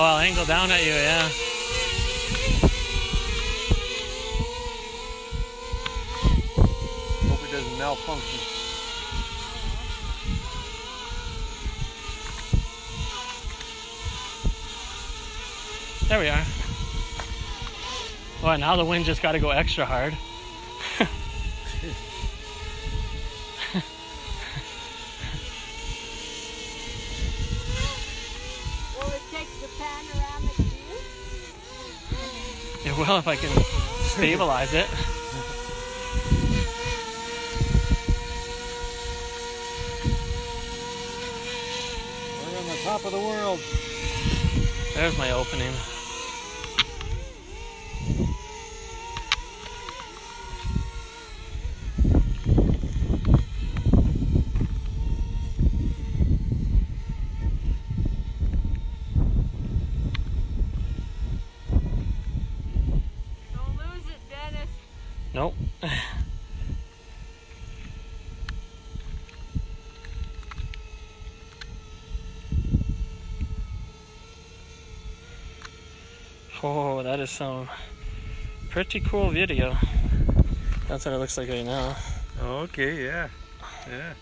Oh, I'll angle down at you, yeah. Hope it doesn't malfunction. There we are. Well, now the wind just got to go extra hard. Will it take the panoramic view? It will if I can stabilize it. We're on the top of the world. There's my opening. Don't lose it, Dennis. Nope. Oh, that is some pretty cool video. That's what it looks like right now. Okay, yeah. Yeah.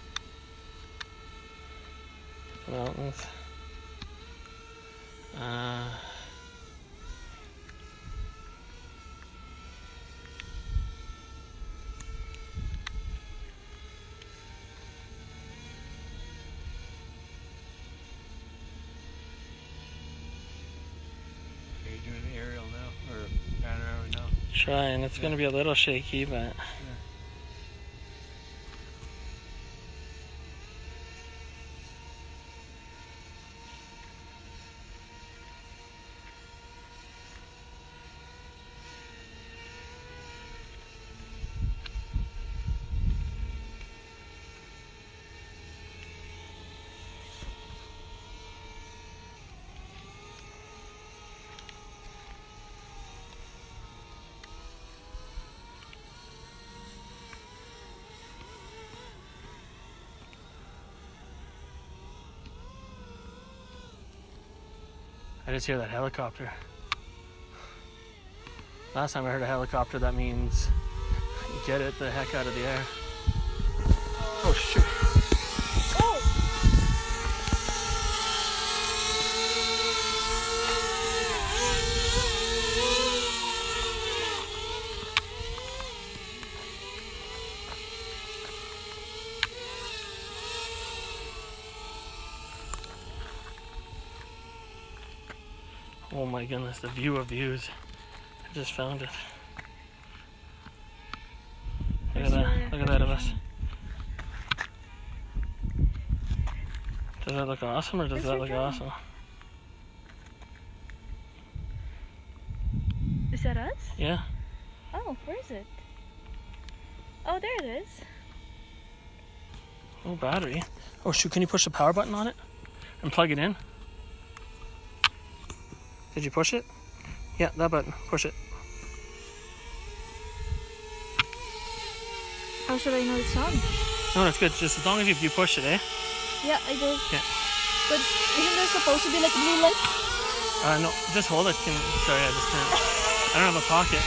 Mountains. Uh, Are you doing the aerial now? Or panorama now? trying. It's going to be a little shaky, but. I just hear that helicopter. Last time I heard a helicopter, that means get it the heck out of the air. Oh shoot. Oh! Oh my goodness, the view of views. I just found it. Look at that. Look at that of us. Does that look awesome or does that look awesome? Is that us? Yeah. Oh, where is it? Oh, there it is. Oh, battery. Oh shoot, can you push the power button on it? And plug it in? Did you push it? Yeah, that button. Push it. How should I know it's on? No, that's good. Just as long as you, you push it, eh? Yeah, I did. Yeah. But isn't there supposed to be like blue light? Uh, no, just hold it. Can, sorry, I just can't. I don't have a pocket.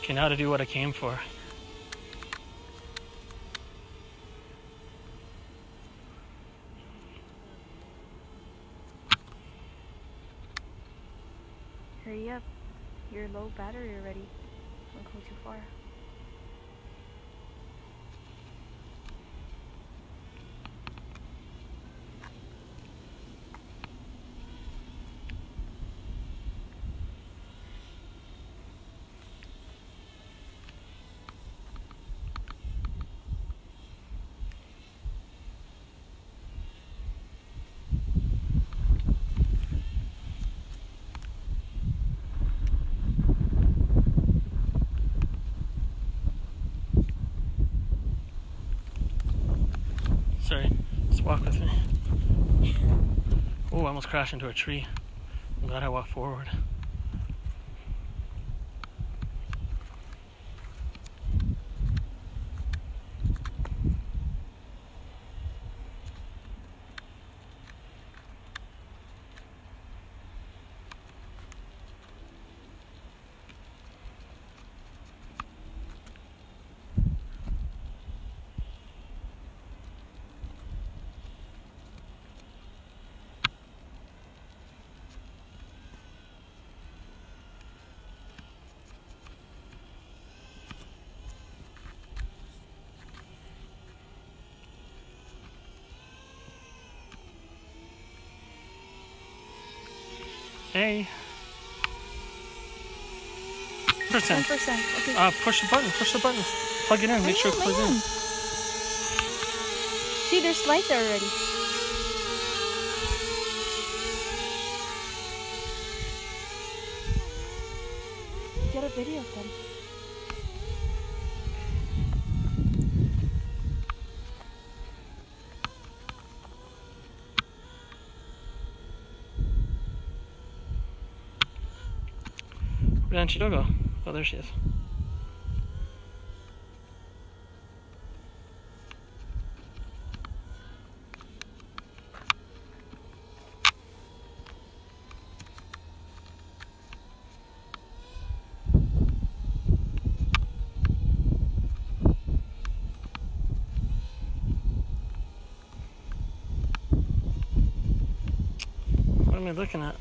Okay, now to do what I came for. Hurry up. You're low battery already. Don't go too far. Sorry, just walk with me. Oh, I almost crashed into a tree. I'm glad I walked forward. Hey. Percent. 10%. Okay. Uh, push the button. Push the button. Plug it in. Make sure it Hang plugs in. See, there's light there already. Get a video of them. Oh, there she is. What am I looking at?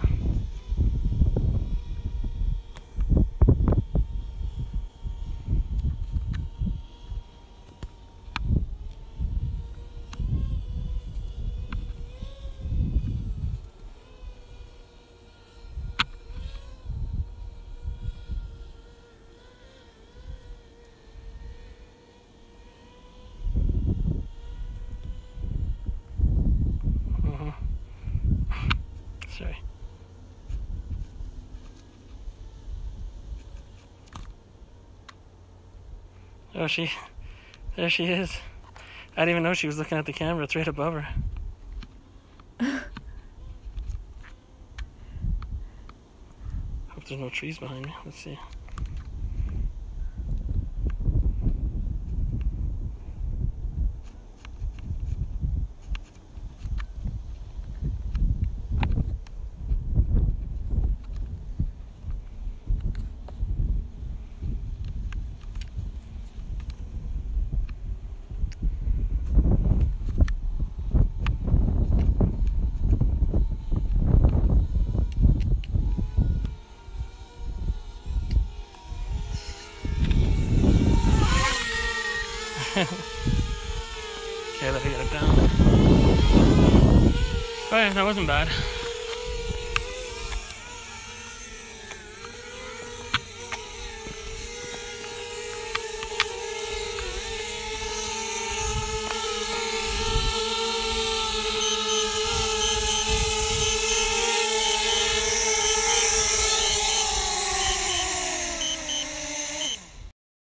Mhm. Sorry. Oh, she, there she is. I didn't even know she was looking at the camera. It's right above her. Hope there's no trees behind me. Let's see. Okay, let me get it down. Oh yeah, that wasn't bad.